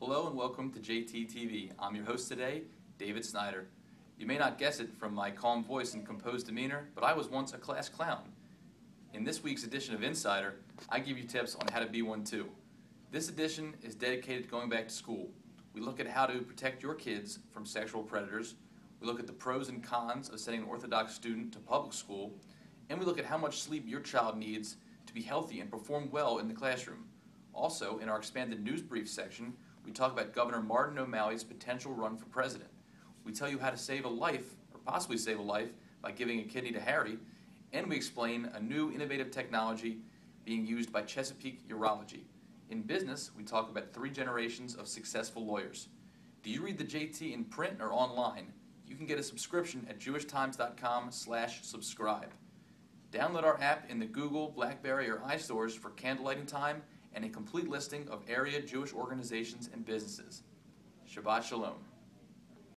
Hello and welcome to JTTV. I'm your host today, David Snyder. You may not guess it from my calm voice and composed demeanor, but I was once a class clown. In this week's edition of Insider, I give you tips on how to be one too. This edition is dedicated to going back to school. We look at how to protect your kids from sexual predators. We look at the pros and cons of sending an Orthodox student to public school. And we look at how much sleep your child needs to be healthy and perform well in the classroom. Also, in our expanded news brief section, we talk about Governor Martin O'Malley's potential run for president. We tell you how to save a life, or possibly save a life, by giving a kidney to Harry, and we explain a new innovative technology being used by Chesapeake Urology. In business, we talk about three generations of successful lawyers. Do you read the JT in print or online? You can get a subscription at jewishtimes.com slash subscribe. Download our app in the Google, BlackBerry, or iStores for candlelighting time and a complete listing of area Jewish organizations and businesses. Shabbat Shalom.